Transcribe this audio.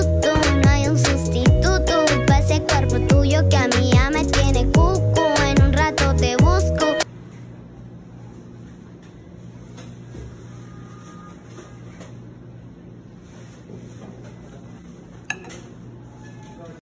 Nadie